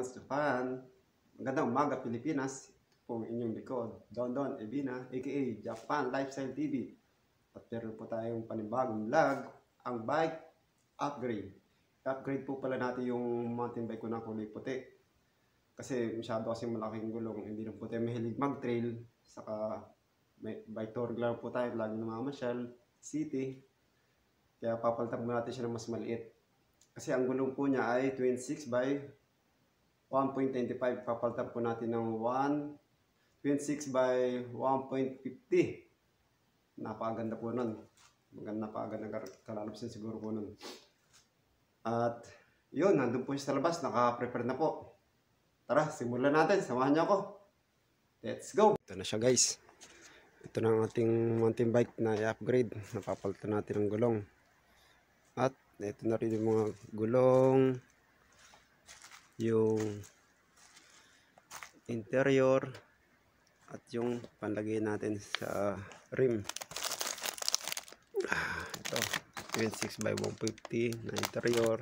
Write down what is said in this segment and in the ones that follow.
Japan's Japan. Magandang umaga Pilipinas. Ang inyong likod, Don Don Ebina, aka Japan Lifestyle TV. At meron po tayong panibagong vlog, ang bike upgrade. Upgrade po pala natin yung mountain bike ko na kulay puti. Kasi masyado kasi malaking gulong, hindi na po tayo mahilig mag-trail. Saka may bike tour lang po tayo, lagi namamasyal, city. Kaya papalitan po natin siya ng mas maliit. Kasi ang gulong po niya ay 26 by 1.25. Papalitan po natin ng 1, 26 by 1.50. Napakaganda po nun. Maganda napakaganda kalalapsin siguro po nun. At yun, nandun po siya sa labas. Naka-prepare na po. Tara, simulan natin. Samahan niyo ako. Let's go! Ito na siya guys. Ito na ang ating mountain bike na i-upgrade. Napapalitan natin ang gulong. At ito na rin yung mga gulong. Yung interior. At yung panlagay natin sa rim. Ah, ito. 26 by 150 na interior.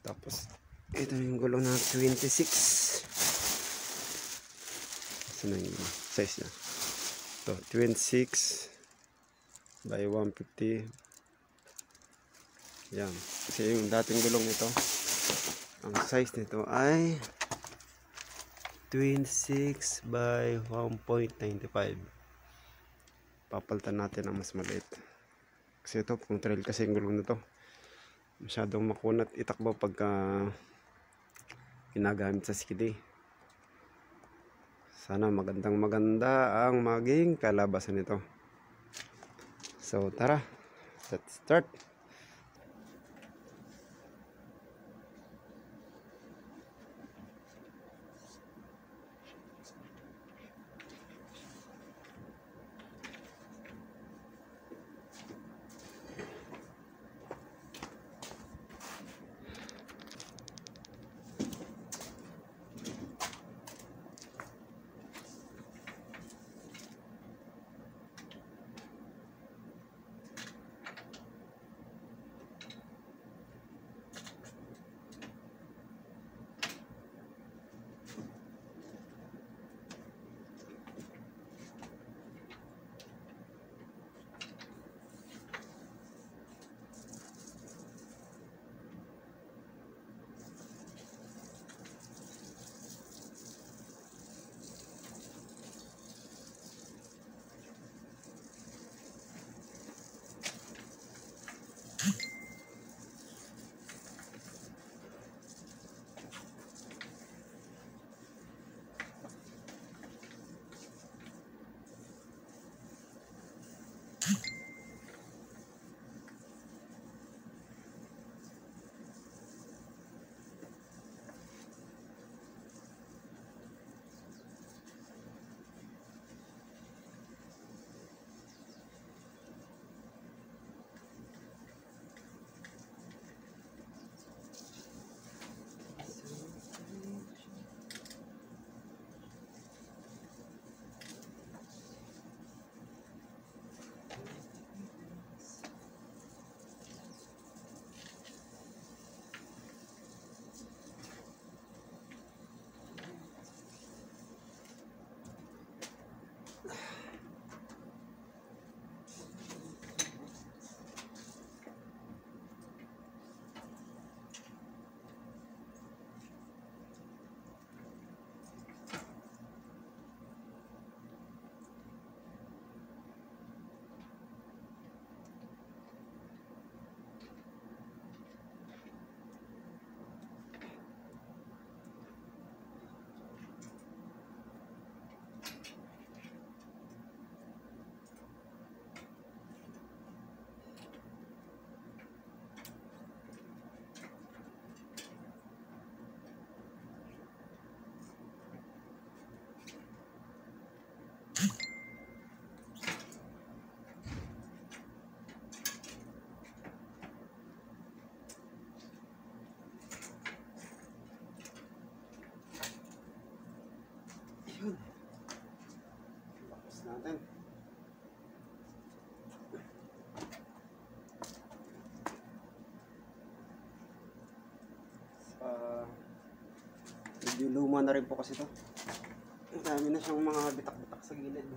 Tapos, ito yung gulong na 26. Saan yung size niya? Ito, 26 by 150. Yan. Kasi yung dating gulong nito, ang size nito ay 26 by 1.95. Papalitan natin ang mas maliit. Kasi ito, kung trail kasi yung gulong nito, masyadong makunat itakbo pagka ginagamit sa skidi. Sana magandang maganda ang maging kalabasan nito. So tara, let's start. Natin. Sa Medyo luma na rin po kasi to. Ang dami na siyang mga bitak-bitak sa gilid.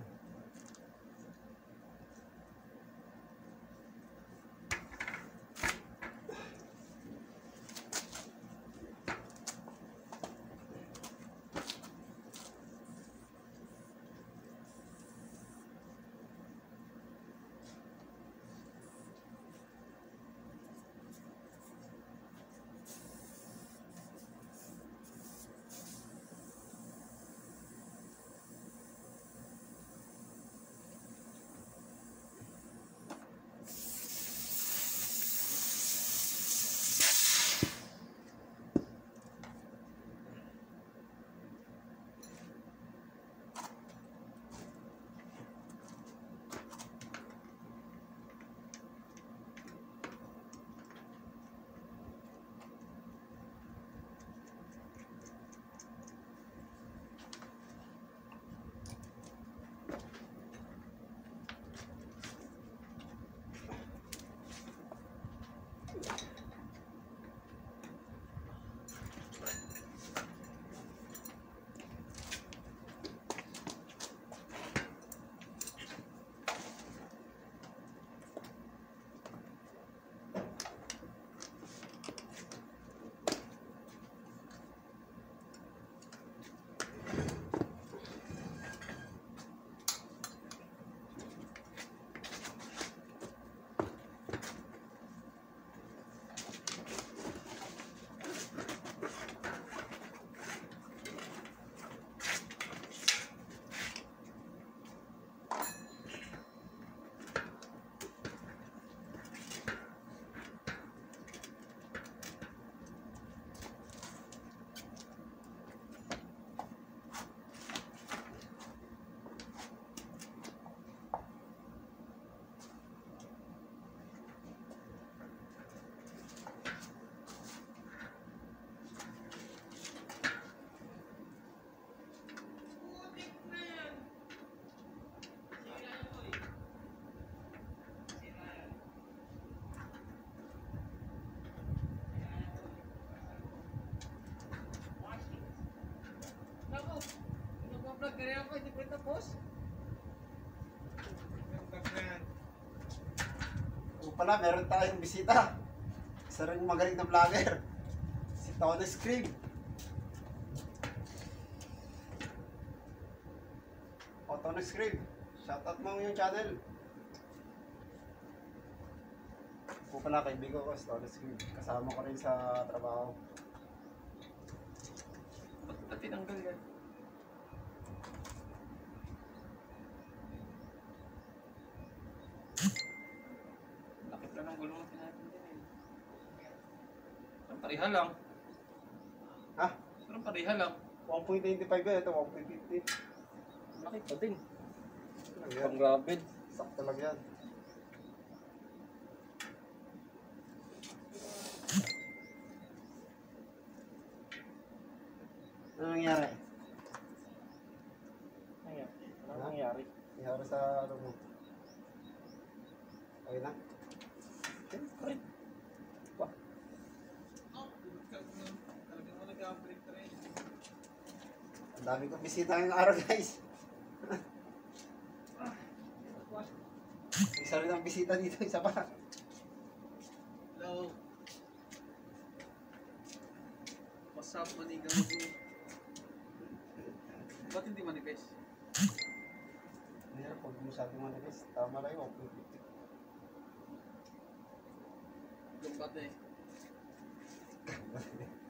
Rin ako, hindi ko tapos. O pala, meron tayong bisita. Isa rin magaling na vlogger. Si Tony Scream. O, Tony Scream. Shoutout mo yung channel. Po pala kaibigan ko si Tony Scream. Kasama ko rin sa trabaho. Ba't tinanggal yan? Lakit lang ng gulong natin natin din eh. Pareha lang. Ha? Parang pareha lang. 1.25 ba? Ito 1.50. Laki pa din. Ano? Pang gravid. Sakto lang yan. Ano nangyari? Ayan. Ano Ha? nangyari? Nangyari sa ano mo? Okay na? Siyempre. Wah. Ang dami kong bisita ngayong araw guys. Isa rin ang bisita dito, isa pa. Hello. What's up, manigang? Ba't hindi manifest? Na, pag masyado mo na guys, tama lang yung 1.50. Gumbat eh.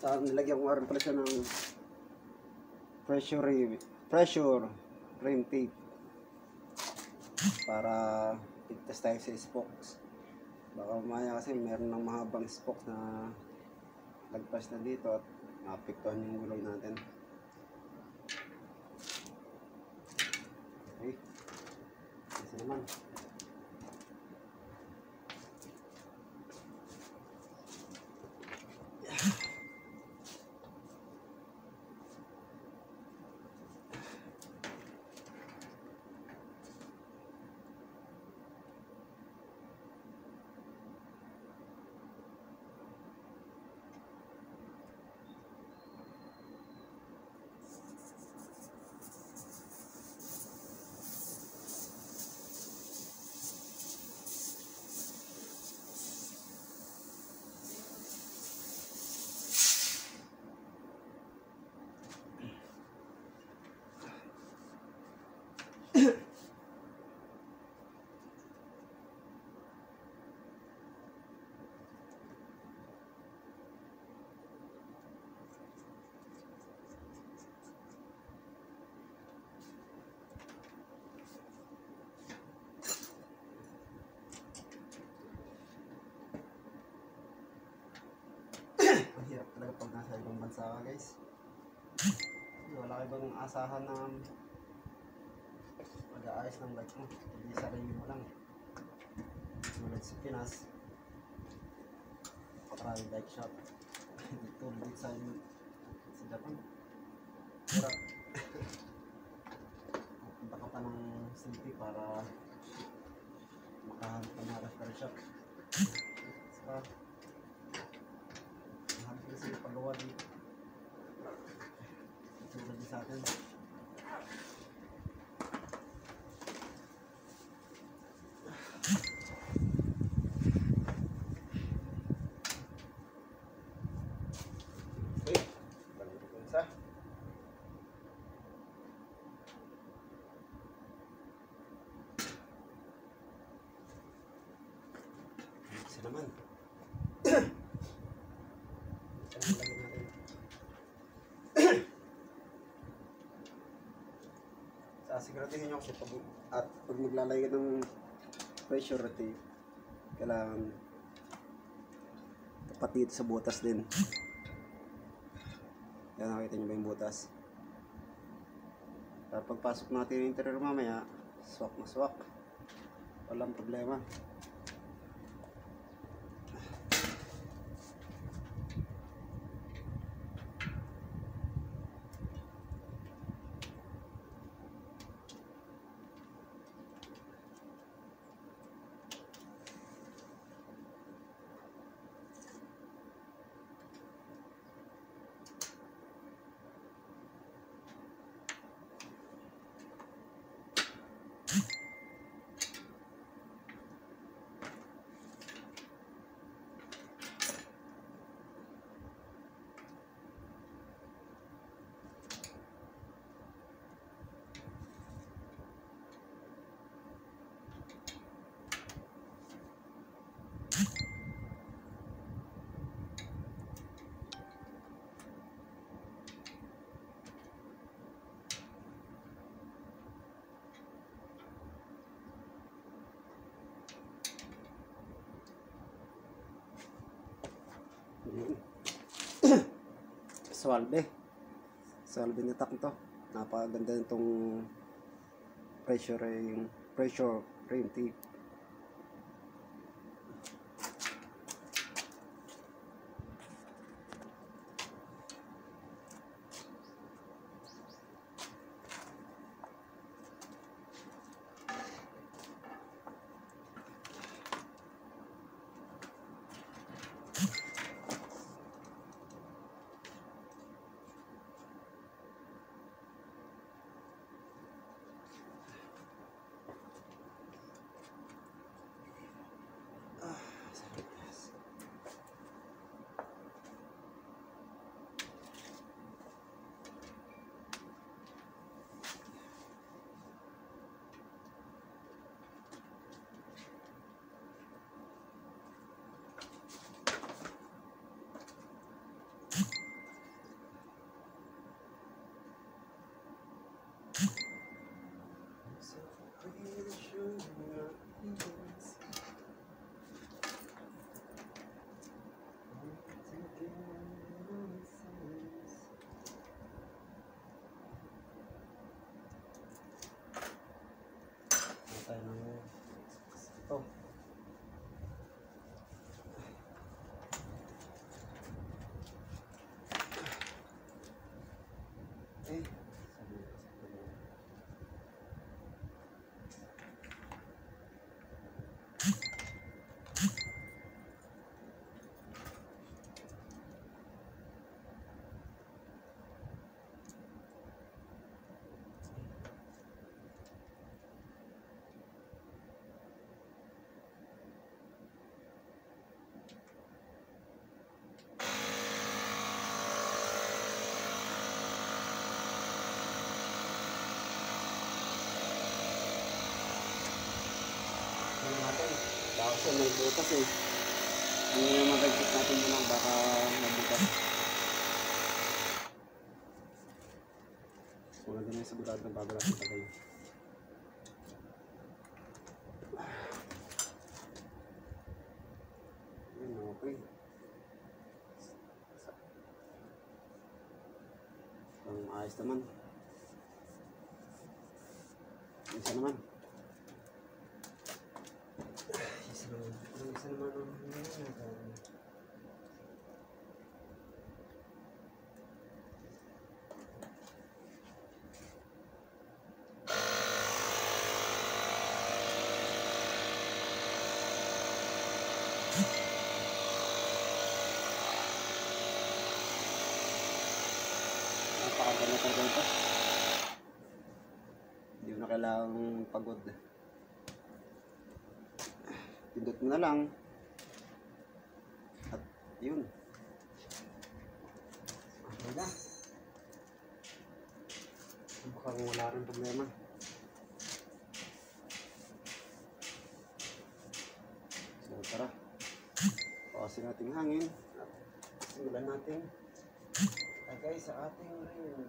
Sa nilagyan ko nga rin pala siya ng pressure rim, pressure rim tape para tigtas tayo sa spokes. Baka mamaya kasi meron ng mahabang spokes na lagpas na dito at maapektuhan yung gulong natin. Okay. Isa naman. Ang hirap talaga pag nasa ibang bansa ka guys. Wala ka ibang asahan na mag-aayos ng bike mo. Hindi sarili mo lang. Sulit sa Pinas. Patrali bike shop. Dito ulit sa, sa Japan. Hirap. Pupunta ka pa ng city para makahanap ka ng repair shop. Saka, Mahal kasi yung pagawa dito. Tulad din sa atin. Okay, balik ko isa. Isa naman. Isa naman lagyan natin. Sasiguraduhin nyo kasi pag, at pag maglalagay ng pressure tape, kailangan tapat dito sa butas din. Yan nakita nyo ba yung butas? Para pagpasok natin yung interior mamaya, swak na swak. Walang problema. Swalbe. Swalbe ni tak to. Napakaganda nitong pressure ring, pressure ring tape. Kaso may butas eh. Hindi na magagkit natin muna baka mabutas. Maganda na yung sigurado na bago natin tagay. Yun, okay. Ang ayos naman. Isa naman. Isa naman. Ang isa naman ang Napakaganda talaga ito. Kailangang pagod. Pindot mo na lang. At yun. Okay na. Baka wala rin problema. So tara. Pawasin natin hangin. At simulan natin. Lagay sa ating ring.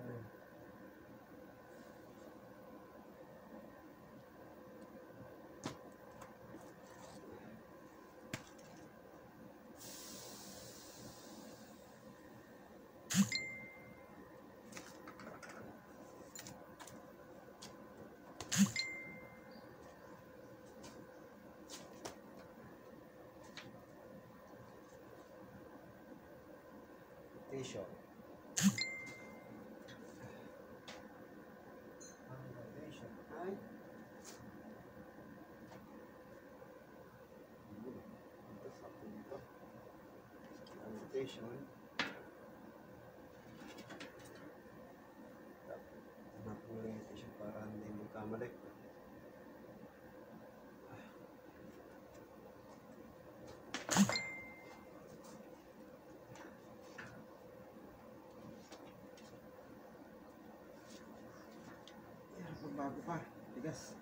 T-shirt. Foundation. Ay. Ito sa akin dito. Foundation. Hanap mo lang yung t-shirt para hindi magkamali. Yan, magbago pa. Tigas.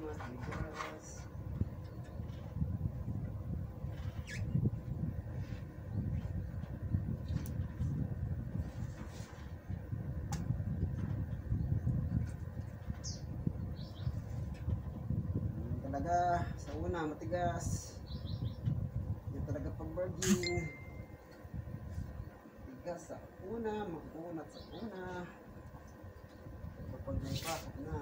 Matigas. Yan talaga sa una matigas. Yan talaga pag virgin. Tigas sa una, makunat sa una. Kapag may pasok na,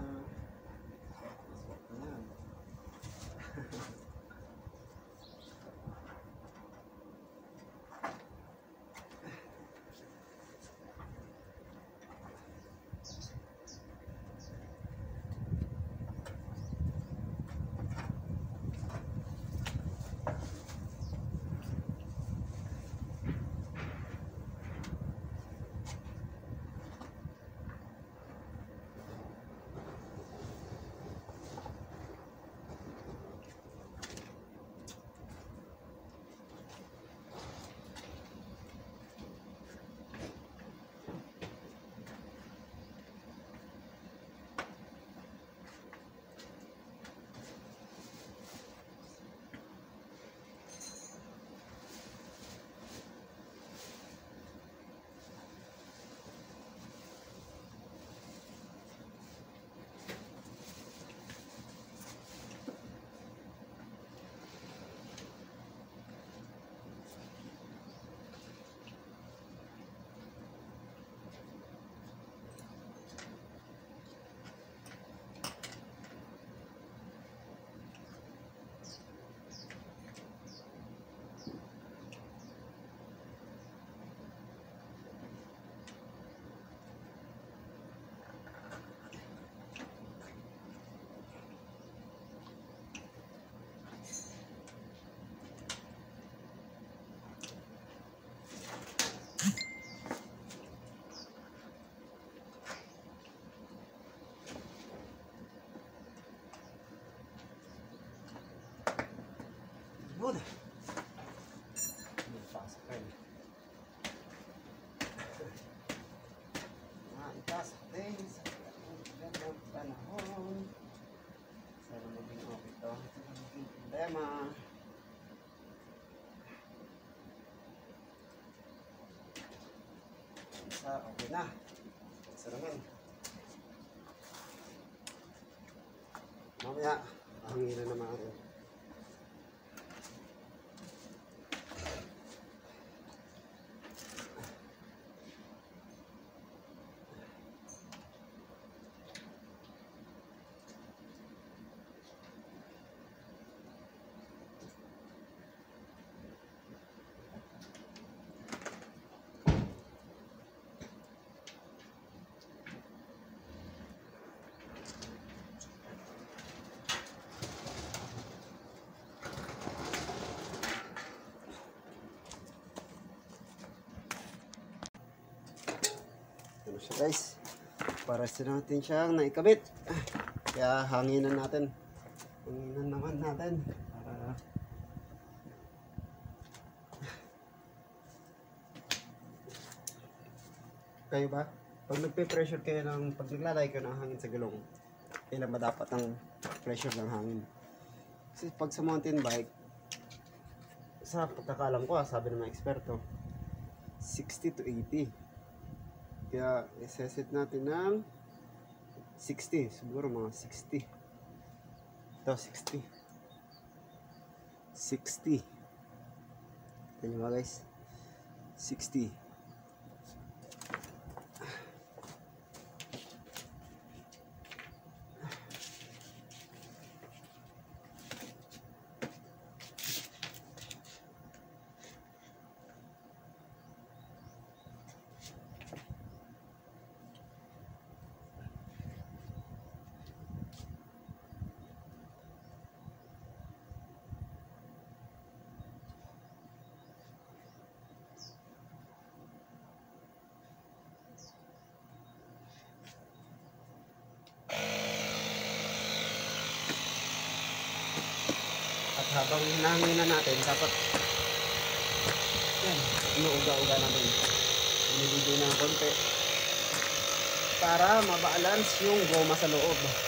Problema. Isa, okay na. Isa naman. Mamaya, hanginan naman na siya guys. Para sa natin siyang naikabit. Kaya hanginan natin. Hanginan naman natin. Para kayo ba? Pag nagpe-pressure kayo ng, pag naglalay kayo ng hangin sa gulong, kailan ba dapat ang pressure ng hangin? Kasi pag sa mountain bike, sa pagkakalam ko, ah, sabi ng mga eksperto, 60 to 80. Kaya, iseset natin ng 60. Siguro mga 60. Ito, 60. 60. Ito nyo guys? 60. Habang hinahanginan natin, dapat yan, inuuga-uga natin. Na ng konti. Para mabalance yung goma sa loob.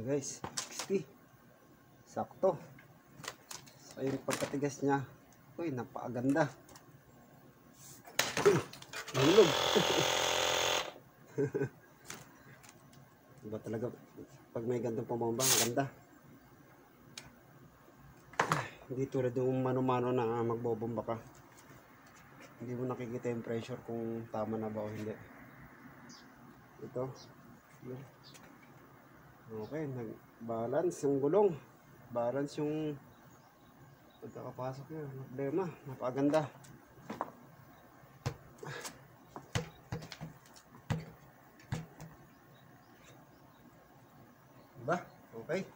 Okay guys, 60. Sakto. So yung pagkatigas niya, uy, napakaganda. Uy, nahulog. Iba talaga, pag may gandang pamamba, ang ganda. Hindi tulad yung mano-mano na magbobomba ka. Hindi mo nakikita yung pressure kung tama na ba o hindi. Ito. Yun. Okay, nag-balance yung gulong. Balance yung pagkakapasok niya. Problema, napakaganda. Diba? Okay.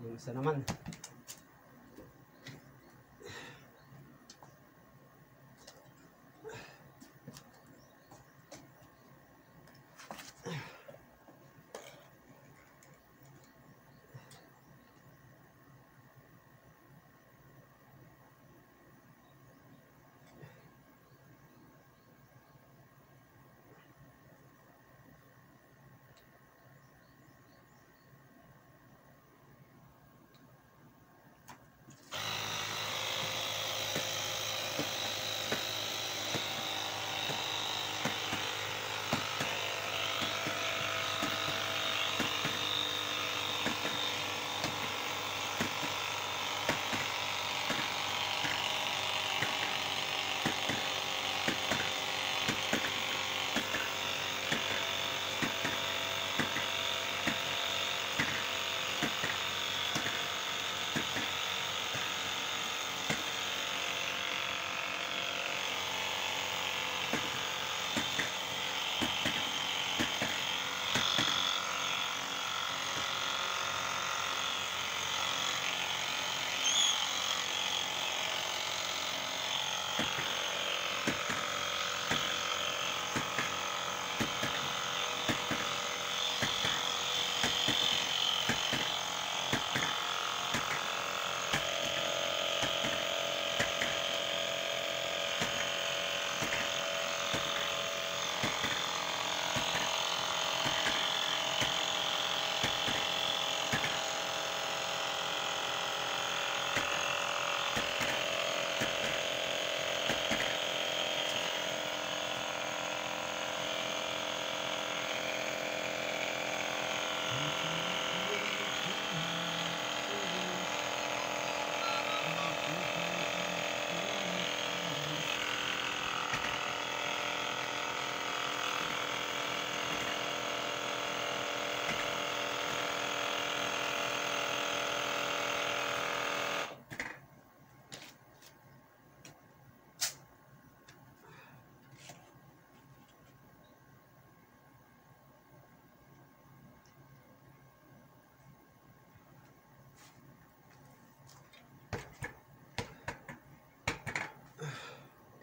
Yung isa naman.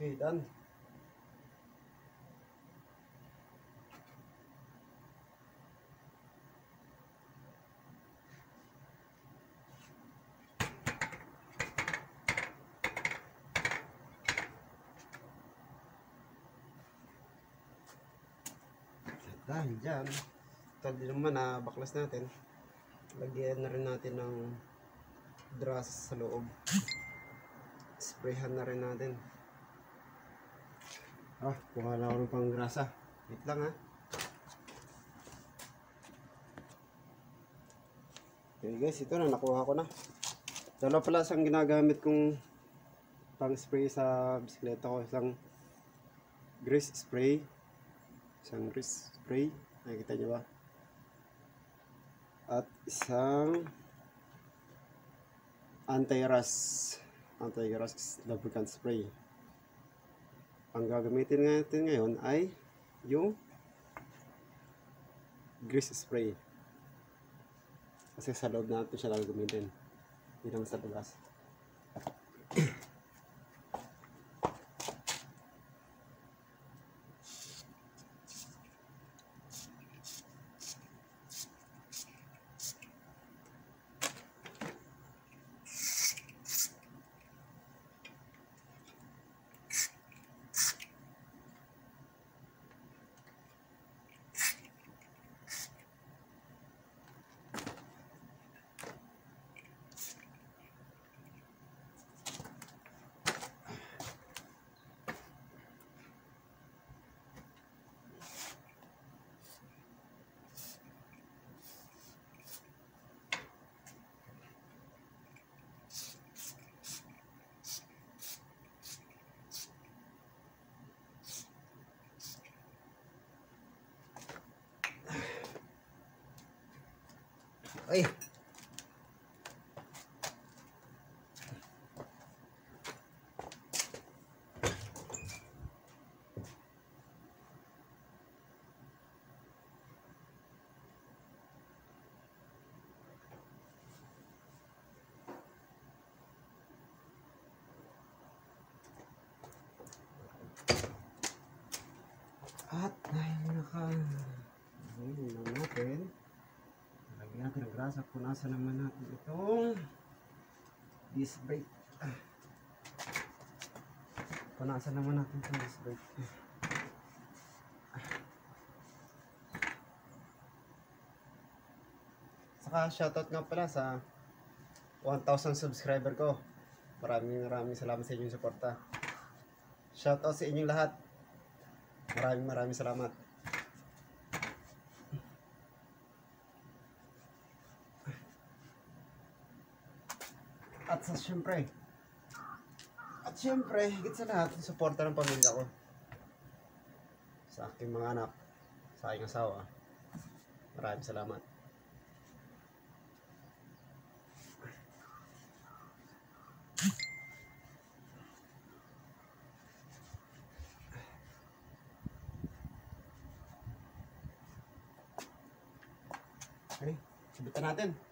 Okay, done. Dahil dyan, ito naman na baklas natin. Lagyan na rin natin ng dross sa loob. Sprayhan na rin natin. Ah, kuha na ako ng pang grasa. Wait lang ha. Okay guys, ito na, nakuha ko na. Dalawa pala ang ginagamit kong pang spray sa bisikleta ko. Isang grease spray. Isang grease spray. Nakikita nyo ba? At isang anti-rust anti-rust lubricant spray. Ang gagamitin natin ngayon ay yung grease spray. Kasi sa loob natin siya gagamitin. Naman sa labas. Ay! Grasa. Punasan naman natin itong disc brake. Punasan naman natin itong disc brake. Saka shoutout nga pala sa 1,000 subscriber ko. Maraming maraming salamat sa inyong suporta. Shoutout sa inyong lahat. Maraming maraming salamat. Sa syempre, at syempre, higit sa lahat, suporta ng pamilya ko. Sa aking mga anak, sa aking asawa. Maraming salamat. Okay, sabitan natin.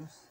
Deus.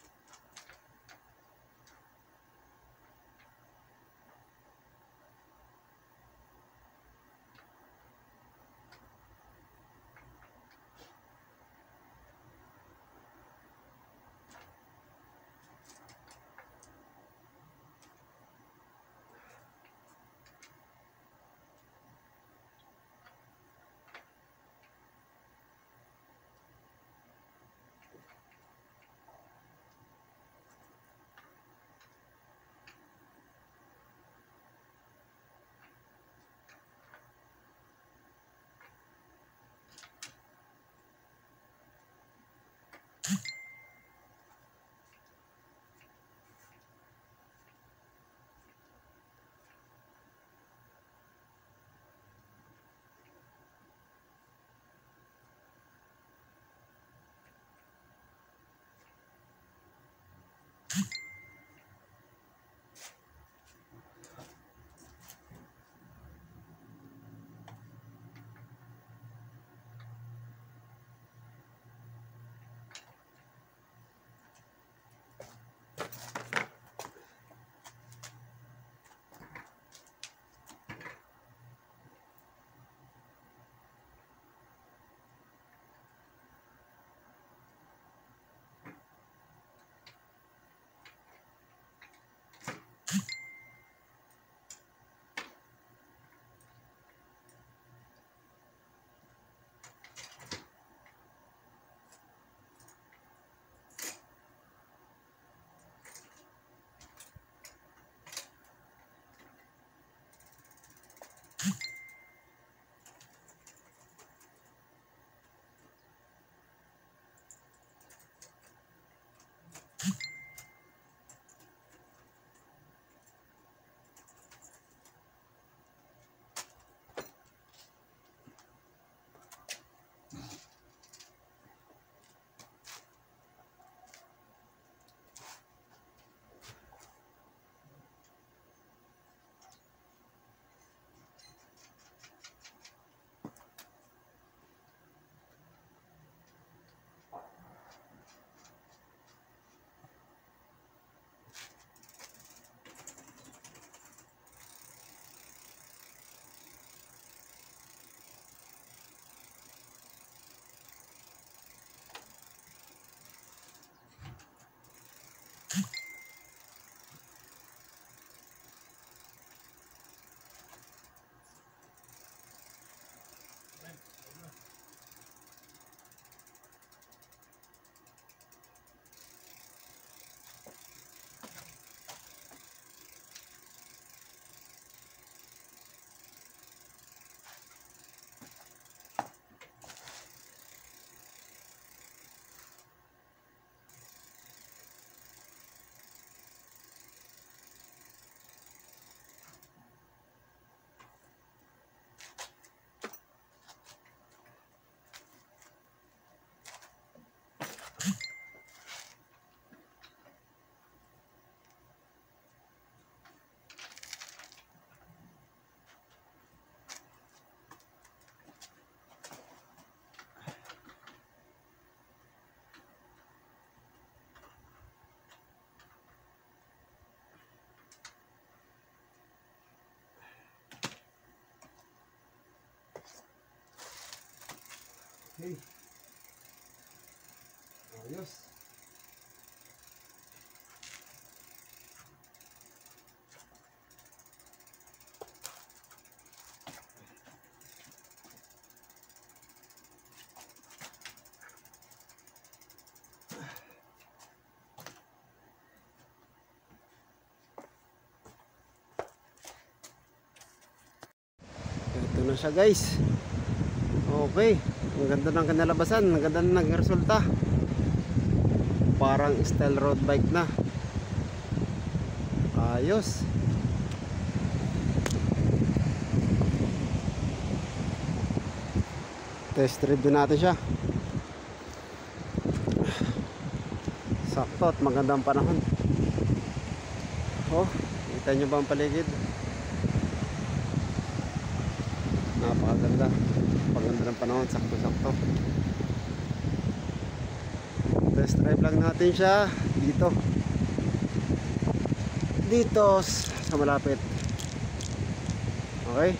Okay. Ayos. Ito na siya guys. Okay. Ang ganda ng kanalabasan. Ang ganda na naging resulta. Parang style road bike na. Ayos. Test drive din natin siya. Sakto at magandang panahon. Oh, kita nyo ba ang paligid? Napakaganda. Paganda ng panahon, sakto-sakto. Test drive lang natin siya dito. Dito sa malapit. Okay?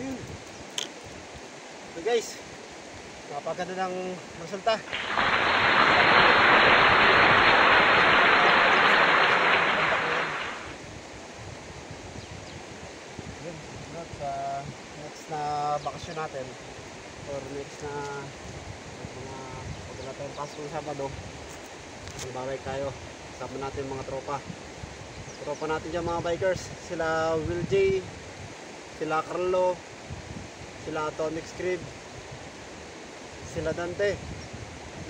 Ayun. So guys, napakaganda ng resulta. Yun, sunod sa next na bakasyon natin. Or next na mga pag wala tayong pasok ng Sabado. Magbabay tayo. Kasama natin mga tropa. Tropa natin dyan mga bikers. Sila Will J sila Carlo, sila Atomic Scrib, sila Dante.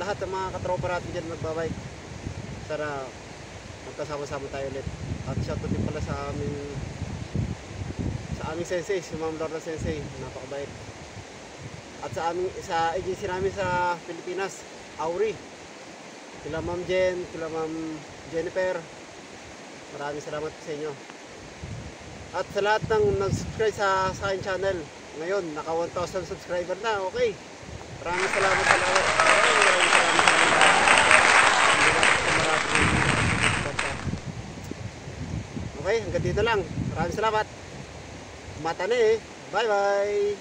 Lahat ng mga katropa natin dyan magbabike. Sana magkasama-sama tayo ulit. At shoutout din pala sa aming sa aming sensei, si Ma'am Lorna Sensei, napakabait. At sa aming sa agency namin sa Pilipinas, Auri. Sila Ma'am Jen, sila Ma'am Jennifer. Maraming salamat sa inyo. At sa lahat ng nag-subscribe sa, sa aking channel, ngayon, naka 1,000 subscriber na, okay. Maraming salamat sa lahat. Maraming salamat. Okay, hanggang dito lang. Maraming salamat. Mata na eh. Bye-bye.